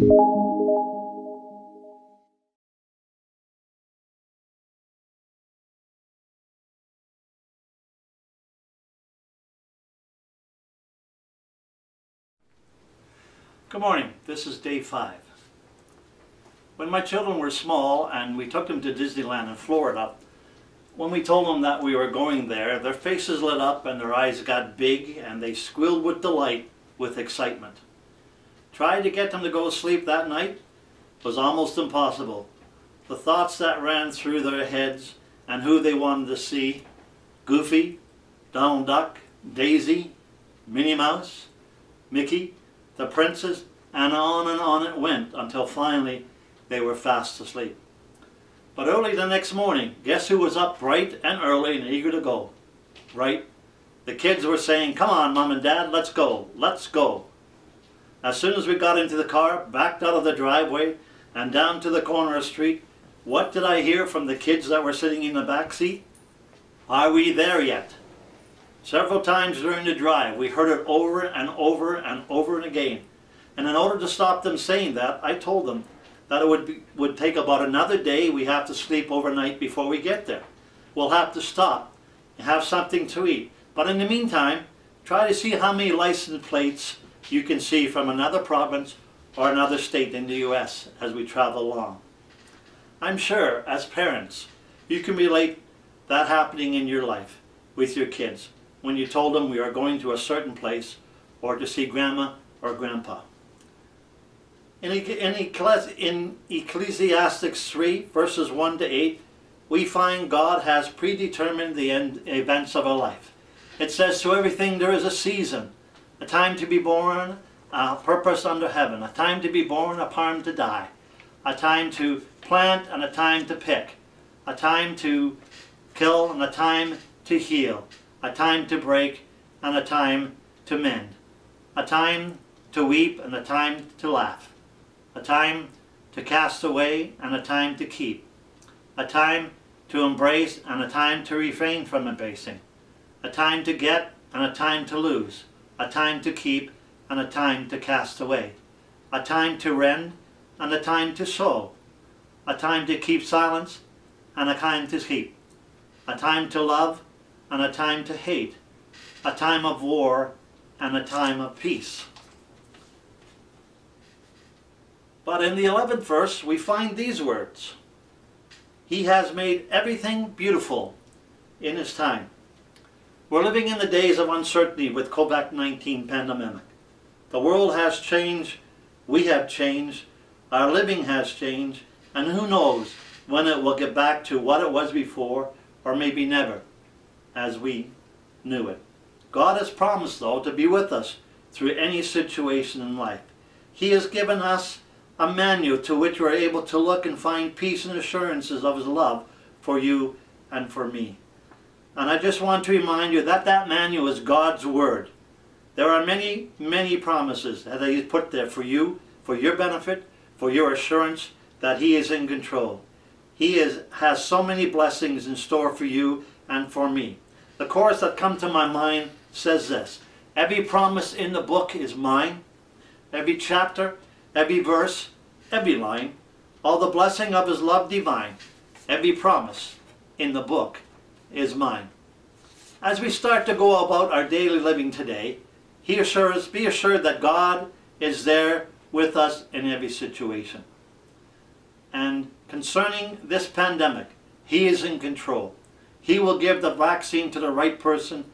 Good morning, this is day five. When my children were small and we took them to Disneyland in Florida, when we told them that we were going there, their faces lit up and their eyes got big and they squealed with delight with excitement. Trying to get them to go to sleep that night was almost impossible. The thoughts that ran through their heads and who they wanted to see, Goofy, Donald Duck, Daisy, Minnie Mouse, Mickey, the princess, and on and on it went until finally they were fast asleep. But early the next morning, guess who was up bright and early and eager to go? Right? The kids were saying, come on, mom and dad, let's go, let's go. As soon as we got into the car, backed out of the driveway, and down to the corner of the street, what did I hear from the kids that were sitting in the back seat? Are we there yet? Several times during the drive, we heard it over and over and over and again. And in order to stop them saying that, I told them that it would, be, would take about another day. We have to sleep overnight before we get there. We'll have to stop and have something to eat. But in the meantime, try to see how many license plates you can see from another province or another state in the U.S. as we travel along. I'm sure, as parents, you can relate that happening in your life with your kids when you told them we are going to a certain place or to see grandma or grandpa. In, in Ecclesiastes 3, verses 1 to 8, we find God has predetermined the end, events of our life. It says, To everything there is a season, a time to be born, a purpose under heaven, a time to be born, a time to die, a time to plant and a time to pick, a time to kill and a time to heal, a time to break and a time to mend, a time to weep and a time to laugh, a time to cast away and a time to keep, a time to embrace and a time to refrain from embracing, a time to get and a time to lose, a time to keep and a time to cast away, a time to rend and a time to sow, a time to keep silence and a time to keep, a time to love and a time to hate, a time of war and a time of peace. But in the 11th verse, we find these words. He has made everything beautiful in his time. We're living in the days of uncertainty with COVID-19 pandemic. The world has changed, we have changed, our living has changed, and who knows when it will get back to what it was before, or maybe never as we knew it. God has promised, though, to be with us through any situation in life. He has given us a manual to which we're able to look and find peace and assurances of His love for you and for me. And I just want to remind you that that manual is God's Word. There are many, many promises that He's put there for you, for your benefit, for your assurance that He is in control. He is, has so many blessings in store for you and for me. The chorus that comes to my mind says this, Every promise in the book is mine, every chapter, every verse, every line, all the blessing of his love divine, every promise in the book is mine. As we start to go about our daily living today, he assures, be assured that God is there with us in every situation. And concerning this pandemic, he is in control. He will give the vaccine to the right person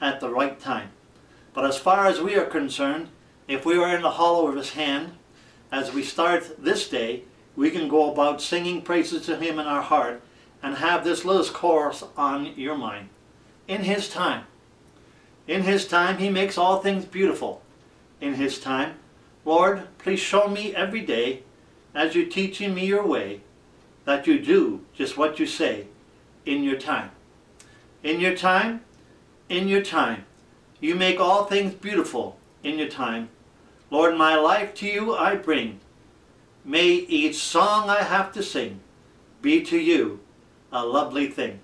at the right time. But as far as we are concerned, if we are in the hollow of his hand, as we start this day, we can go about singing praises to him in our heart and have this little chorus on your mind. In his time. In his time, he makes all things beautiful. In his time, Lord, please show me every day, as you're teaching me your way, that you do just what you say in your time. In your time, in your time. You make all things beautiful in your time. Lord, my life to you I bring. May each song I have to sing be to you a lovely thing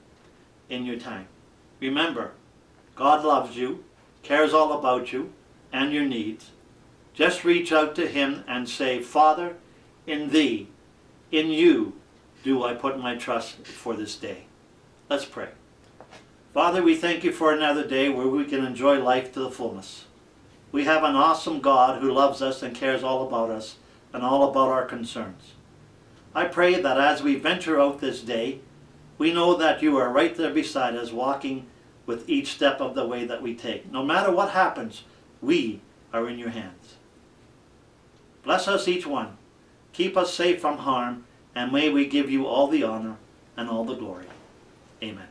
in your time. Remember, God loves you, cares all about you and your needs. just reach out to Him and say, Father, in Thee, in You, do I put my trust for this day. Let's pray. Father, we thank you for another day where we can enjoy life to the fullness. We have an awesome God who loves us and cares all about us and all about our concerns. I pray that as we venture out this day, we know that you are right there beside us, walking with each step of the way that we take. No matter what happens, we are in your hands. Bless us each one. Keep us safe from harm, and may we give you all the honor and all the glory. Amen.